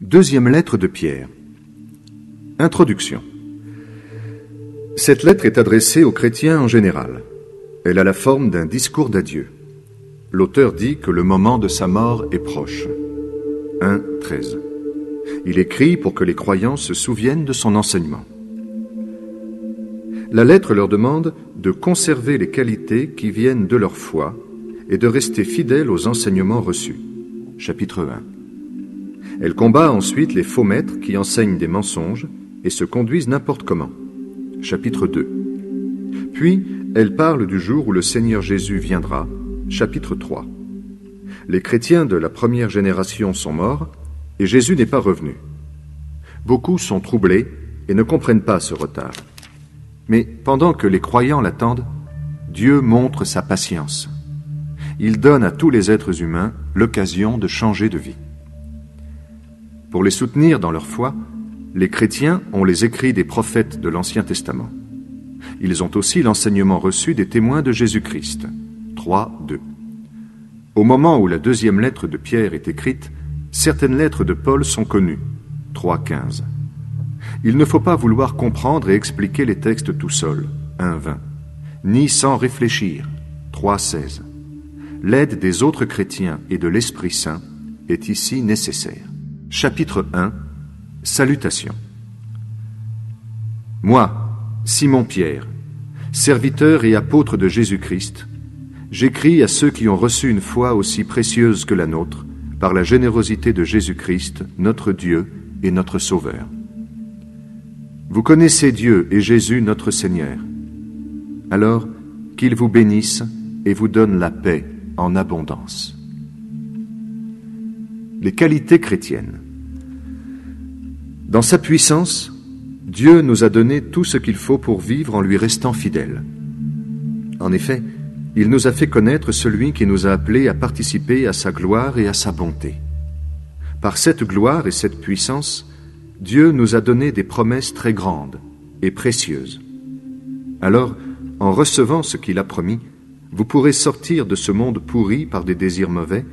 Deuxième lettre de Pierre. Introduction. Cette lettre est adressée aux chrétiens en général. Elle a la forme d'un discours d'adieu. L'auteur dit que le moment de sa mort est proche. 1. 13. Il écrit pour que les croyants se souviennent de son enseignement. La lettre leur demande de conserver les qualités qui viennent de leur foi et de rester fidèles aux enseignements reçus. Chapitre 1. Elle combat ensuite les faux maîtres qui enseignent des mensonges et se conduisent n'importe comment. Chapitre 2. Puis, elle parle du jour où le Seigneur Jésus viendra. Chapitre 3. Les chrétiens de la première génération sont morts et Jésus n'est pas revenu. Beaucoup sont troublés et ne comprennent pas ce retard. Mais pendant que les croyants l'attendent, Dieu montre sa patience. Il donne à tous les êtres humains l'occasion de changer de vie. Pour les soutenir dans leur foi, les chrétiens ont les écrits des prophètes de l'Ancien Testament. Ils ont aussi l'enseignement reçu des témoins de Jésus-Christ. 3, 2. Au moment où la deuxième lettre de Pierre est écrite, certaines lettres de Paul sont connues. 3, 15. Il ne faut pas vouloir comprendre et expliquer les textes tout seul. 1, 20. Ni sans réfléchir. 3, 16. L'aide des autres chrétiens et de l'Esprit Saint est ici nécessaire. Chapitre 1 Salutations Moi, Simon-Pierre, serviteur et apôtre de Jésus-Christ, j'écris à ceux qui ont reçu une foi aussi précieuse que la nôtre, par la générosité de Jésus-Christ, notre Dieu et notre Sauveur. Vous connaissez Dieu et Jésus notre Seigneur. Alors, qu'il vous bénisse et vous donne la paix en abondance les qualités chrétiennes. Dans sa puissance, Dieu nous a donné tout ce qu'il faut pour vivre en lui restant fidèle. En effet, il nous a fait connaître celui qui nous a appelés à participer à sa gloire et à sa bonté. Par cette gloire et cette puissance, Dieu nous a donné des promesses très grandes et précieuses. Alors, en recevant ce qu'il a promis, vous pourrez sortir de ce monde pourri par des désirs mauvais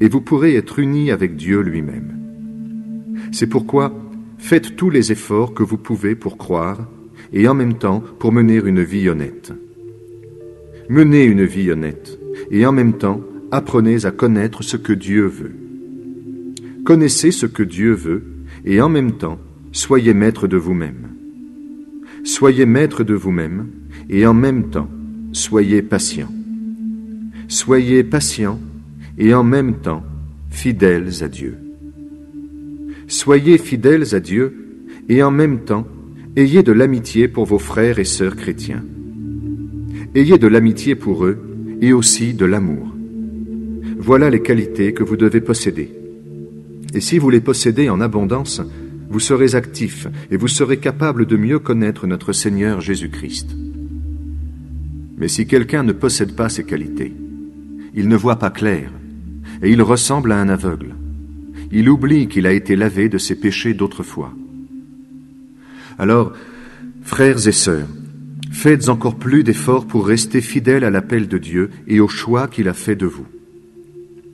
et vous pourrez être unis avec Dieu lui-même. C'est pourquoi faites tous les efforts que vous pouvez pour croire et en même temps pour mener une vie honnête. Menez une vie honnête et en même temps apprenez à connaître ce que Dieu veut. Connaissez ce que Dieu veut et en même temps soyez maître de vous-même. Soyez maître de vous-même et en même temps soyez patient. Soyez patient et en même temps fidèles à Dieu. Soyez fidèles à Dieu et en même temps ayez de l'amitié pour vos frères et sœurs chrétiens. Ayez de l'amitié pour eux et aussi de l'amour. Voilà les qualités que vous devez posséder. Et si vous les possédez en abondance, vous serez actifs et vous serez capables de mieux connaître notre Seigneur Jésus-Christ. Mais si quelqu'un ne possède pas ces qualités, il ne voit pas clair, et il ressemble à un aveugle. Il oublie qu'il a été lavé de ses péchés d'autrefois. Alors, frères et sœurs, faites encore plus d'efforts pour rester fidèles à l'appel de Dieu et au choix qu'il a fait de vous.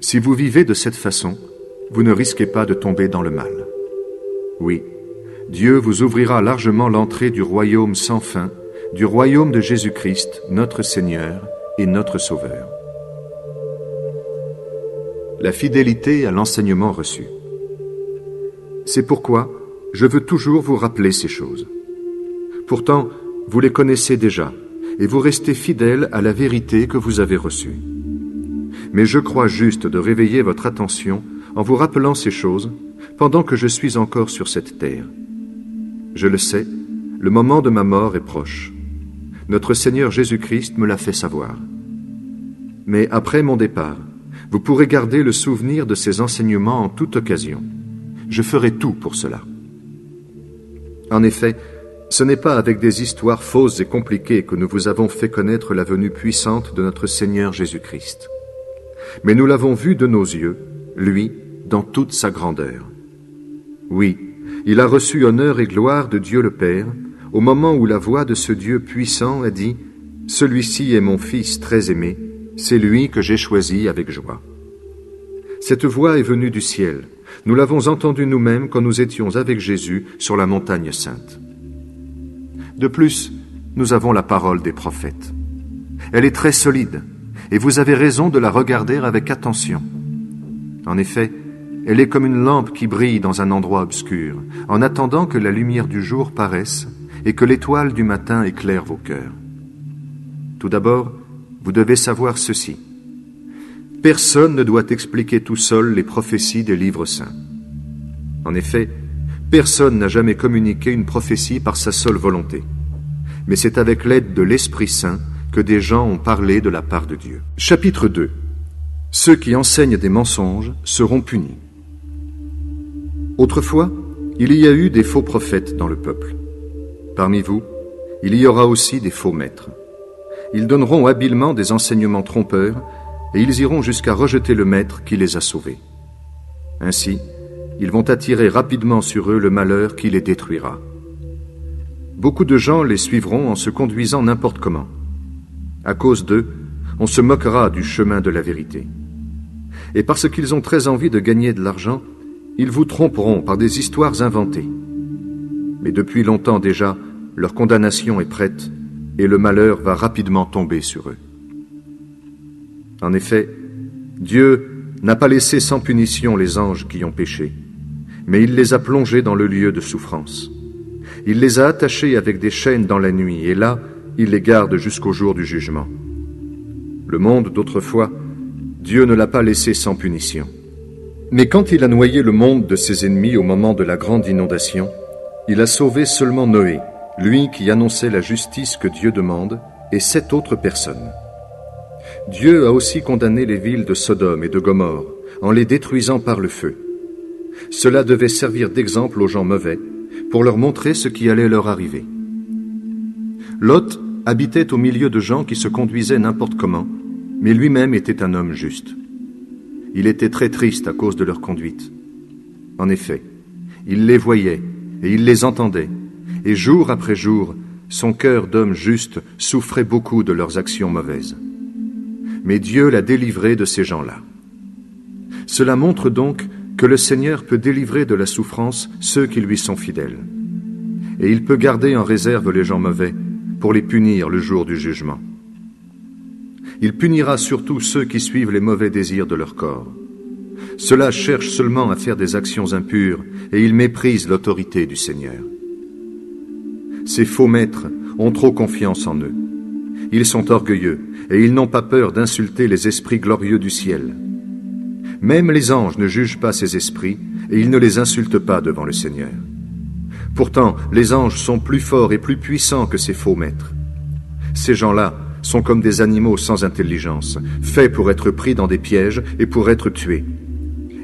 Si vous vivez de cette façon, vous ne risquez pas de tomber dans le mal. Oui, Dieu vous ouvrira largement l'entrée du royaume sans fin, du royaume de Jésus-Christ, notre Seigneur et notre Sauveur la fidélité à l'enseignement reçu. C'est pourquoi je veux toujours vous rappeler ces choses. Pourtant, vous les connaissez déjà, et vous restez fidèles à la vérité que vous avez reçue. Mais je crois juste de réveiller votre attention en vous rappelant ces choses pendant que je suis encore sur cette terre. Je le sais, le moment de ma mort est proche. Notre Seigneur Jésus-Christ me l'a fait savoir. Mais après mon départ, vous pourrez garder le souvenir de ces enseignements en toute occasion. Je ferai tout pour cela. En effet, ce n'est pas avec des histoires fausses et compliquées que nous vous avons fait connaître la venue puissante de notre Seigneur Jésus-Christ. Mais nous l'avons vu de nos yeux, lui, dans toute sa grandeur. Oui, il a reçu honneur et gloire de Dieu le Père, au moment où la voix de ce Dieu puissant a dit, Celui-ci est mon Fils très aimé, c'est lui que j'ai choisi avec joie. Cette voix est venue du ciel, Nous l'avons entendu nous-mêmes quand nous étions avec Jésus sur la montagne sainte. De plus, nous avons la parole des prophètes. Elle est très solide, et vous avez raison de la regarder avec attention. En effet, elle est comme une lampe qui brille dans un endroit obscur, en attendant que la lumière du jour paraisse et que l'étoile du matin éclaire vos cœurs. Tout d'abord, vous devez savoir ceci. Personne ne doit expliquer tout seul les prophéties des livres saints. En effet, personne n'a jamais communiqué une prophétie par sa seule volonté. Mais c'est avec l'aide de l'Esprit Saint que des gens ont parlé de la part de Dieu. Chapitre 2 Ceux qui enseignent des mensonges seront punis. Autrefois, il y a eu des faux prophètes dans le peuple. Parmi vous, il y aura aussi des faux maîtres. Ils donneront habilement des enseignements trompeurs et ils iront jusqu'à rejeter le Maître qui les a sauvés. Ainsi, ils vont attirer rapidement sur eux le malheur qui les détruira. Beaucoup de gens les suivront en se conduisant n'importe comment. À cause d'eux, on se moquera du chemin de la vérité. Et parce qu'ils ont très envie de gagner de l'argent, ils vous tromperont par des histoires inventées. Mais depuis longtemps déjà, leur condamnation est prête et le malheur va rapidement tomber sur eux. En effet, Dieu n'a pas laissé sans punition les anges qui ont péché, mais il les a plongés dans le lieu de souffrance. Il les a attachés avec des chaînes dans la nuit, et là, il les garde jusqu'au jour du jugement. Le monde d'autrefois, Dieu ne l'a pas laissé sans punition. Mais quand il a noyé le monde de ses ennemis au moment de la grande inondation, il a sauvé seulement Noé, lui qui annonçait la justice que Dieu demande, et sept autres personnes. Dieu a aussi condamné les villes de Sodome et de Gomorre en les détruisant par le feu. Cela devait servir d'exemple aux gens mauvais pour leur montrer ce qui allait leur arriver. Lot habitait au milieu de gens qui se conduisaient n'importe comment, mais lui-même était un homme juste. Il était très triste à cause de leur conduite. En effet, il les voyait et il les entendait, et jour après jour, son cœur d'homme juste souffrait beaucoup de leurs actions mauvaises mais Dieu l'a délivré de ces gens-là. Cela montre donc que le Seigneur peut délivrer de la souffrance ceux qui lui sont fidèles. Et il peut garder en réserve les gens mauvais pour les punir le jour du jugement. Il punira surtout ceux qui suivent les mauvais désirs de leur corps. Ceux-là cherchent seulement à faire des actions impures et ils méprisent l'autorité du Seigneur. Ces faux maîtres ont trop confiance en eux. Ils sont orgueilleux et ils n'ont pas peur d'insulter les esprits glorieux du ciel. Même les anges ne jugent pas ces esprits et ils ne les insultent pas devant le Seigneur. Pourtant, les anges sont plus forts et plus puissants que ces faux maîtres. Ces gens-là sont comme des animaux sans intelligence, faits pour être pris dans des pièges et pour être tués.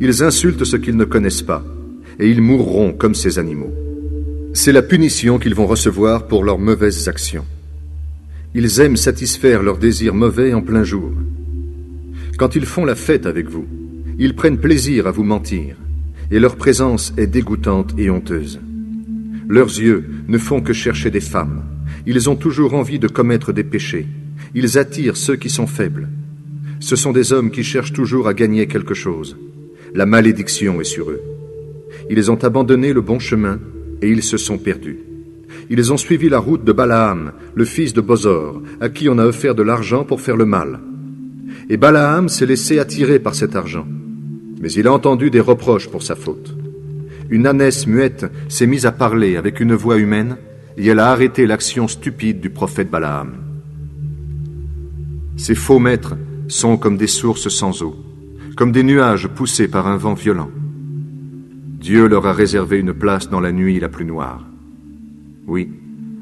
Ils insultent ce qu'ils ne connaissent pas, et ils mourront comme ces animaux. C'est la punition qu'ils vont recevoir pour leurs mauvaises actions. Ils aiment satisfaire leurs désirs mauvais en plein jour. Quand ils font la fête avec vous, ils prennent plaisir à vous mentir, et leur présence est dégoûtante et honteuse. Leurs yeux ne font que chercher des femmes. Ils ont toujours envie de commettre des péchés. Ils attirent ceux qui sont faibles. Ce sont des hommes qui cherchent toujours à gagner quelque chose. La malédiction est sur eux. Ils ont abandonné le bon chemin et ils se sont perdus. Ils ont suivi la route de Balaam, le fils de Bozor, à qui on a offert de l'argent pour faire le mal. Et Balaam s'est laissé attirer par cet argent. Mais il a entendu des reproches pour sa faute. Une ânesse muette s'est mise à parler avec une voix humaine et elle a arrêté l'action stupide du prophète Balaam. Ces faux maîtres sont comme des sources sans eau, comme des nuages poussés par un vent violent. Dieu leur a réservé une place dans la nuit la plus noire. Oui,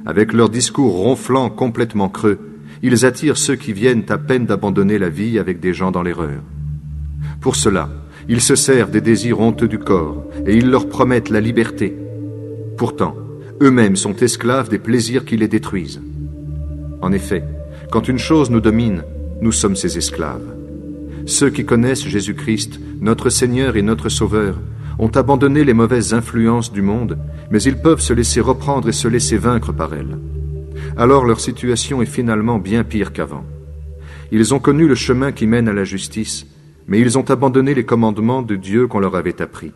avec leurs discours ronflants complètement creux, ils attirent ceux qui viennent à peine d'abandonner la vie avec des gens dans l'erreur. Pour cela, ils se servent des désirs honteux du corps et ils leur promettent la liberté. Pourtant, eux-mêmes sont esclaves des plaisirs qui les détruisent. En effet, quand une chose nous domine, nous sommes ses esclaves. Ceux qui connaissent Jésus-Christ, notre Seigneur et notre Sauveur, ont abandonné les mauvaises influences du monde, mais ils peuvent se laisser reprendre et se laisser vaincre par elles. Alors leur situation est finalement bien pire qu'avant. Ils ont connu le chemin qui mène à la justice, mais ils ont abandonné les commandements de Dieu qu'on leur avait appris.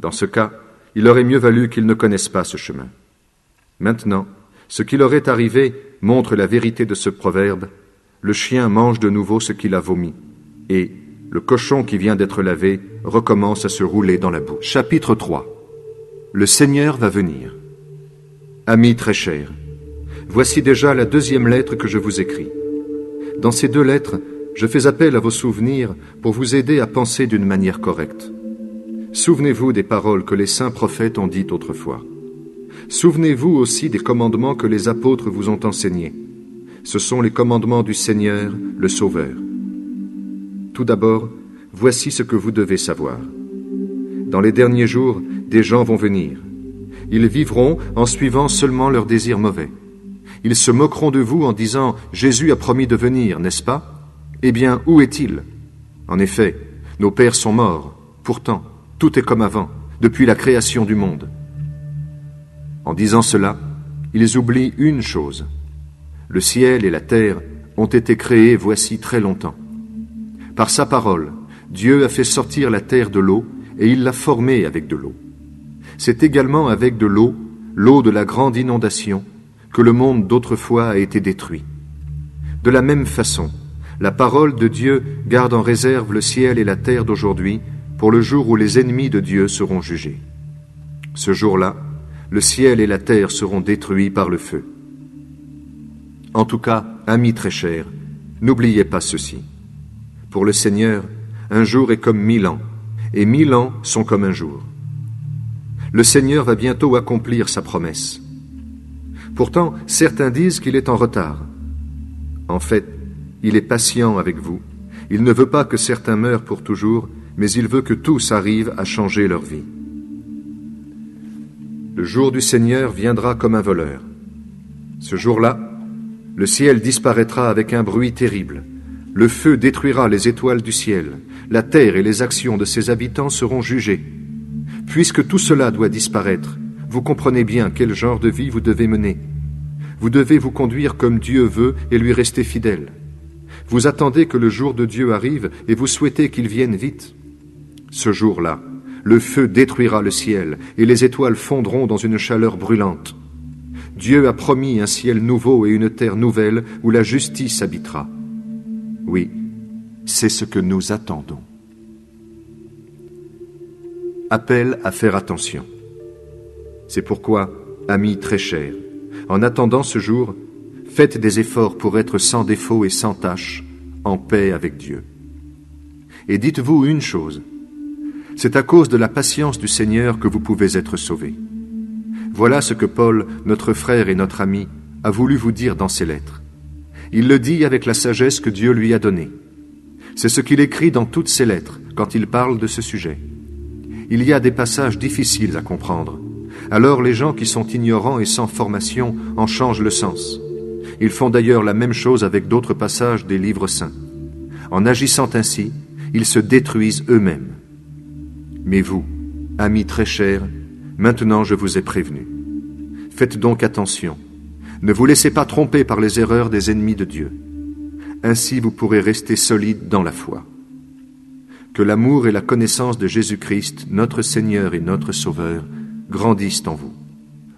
Dans ce cas, il aurait mieux valu qu'ils ne connaissent pas ce chemin. Maintenant, ce qui leur est arrivé montre la vérité de ce proverbe. Le chien mange de nouveau ce qu'il a vomi, et le cochon qui vient d'être lavé recommence à se rouler dans la boue. Chapitre 3 Le Seigneur va venir. Amis très chers, voici déjà la deuxième lettre que je vous écris. Dans ces deux lettres, je fais appel à vos souvenirs pour vous aider à penser d'une manière correcte. Souvenez-vous des paroles que les saints prophètes ont dites autrefois. Souvenez-vous aussi des commandements que les apôtres vous ont enseignés. Ce sont les commandements du Seigneur, le Sauveur. Tout d'abord, voici ce que vous devez savoir. Dans les derniers jours, des gens vont venir. Ils vivront en suivant seulement leurs désirs mauvais. Ils se moqueront de vous en disant Jésus a promis de venir, n'est-ce pas? Eh bien, où est-il? En effet, nos pères sont morts. Pourtant, tout est comme avant, depuis la création du monde. En disant cela, ils oublient une chose. Le ciel et la terre ont été créés voici très longtemps. Par sa parole, Dieu a fait sortir la terre de l'eau et il l'a formée avec de l'eau. C'est également avec de l'eau, l'eau de la grande inondation, que le monde d'autrefois a été détruit. De la même façon, la parole de Dieu garde en réserve le ciel et la terre d'aujourd'hui pour le jour où les ennemis de Dieu seront jugés. Ce jour-là, le ciel et la terre seront détruits par le feu. En tout cas, amis très chers, n'oubliez pas ceci. Pour le Seigneur, un jour est comme mille ans, et mille ans sont comme un jour. Le Seigneur va bientôt accomplir sa promesse. Pourtant, certains disent qu'il est en retard. En fait, il est patient avec vous. Il ne veut pas que certains meurent pour toujours, mais il veut que tous arrivent à changer leur vie. Le jour du Seigneur viendra comme un voleur. Ce jour-là, le ciel disparaîtra avec un bruit terrible. Le feu détruira les étoiles du ciel. La terre et les actions de ses habitants seront jugées. Puisque tout cela doit disparaître, vous comprenez bien quel genre de vie vous devez mener. Vous devez vous conduire comme Dieu veut et lui rester fidèle. Vous attendez que le jour de Dieu arrive et vous souhaitez qu'il vienne vite. Ce jour-là, le feu détruira le ciel et les étoiles fondront dans une chaleur brûlante. Dieu a promis un ciel nouveau et une terre nouvelle où la justice habitera. Oui, c'est ce que nous attendons. Appel à faire attention. C'est pourquoi, amis très chers, en attendant ce jour, Faites des efforts pour être sans défaut et sans tâche, en paix avec Dieu. Et dites-vous une chose, c'est à cause de la patience du Seigneur que vous pouvez être sauvés. Voilà ce que Paul, notre frère et notre ami, a voulu vous dire dans ses lettres. Il le dit avec la sagesse que Dieu lui a donnée. C'est ce qu'il écrit dans toutes ses lettres quand il parle de ce sujet. Il y a des passages difficiles à comprendre. Alors les gens qui sont ignorants et sans formation en changent le sens. Ils font d'ailleurs la même chose avec d'autres passages des livres saints. En agissant ainsi, ils se détruisent eux-mêmes. Mais vous, amis très chers, maintenant je vous ai prévenu. Faites donc attention. Ne vous laissez pas tromper par les erreurs des ennemis de Dieu. Ainsi vous pourrez rester solide dans la foi. Que l'amour et la connaissance de Jésus-Christ, notre Seigneur et notre Sauveur, grandissent en vous.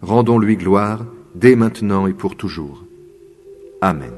Rendons-lui gloire dès maintenant et pour toujours. Amen.